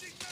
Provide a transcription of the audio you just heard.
She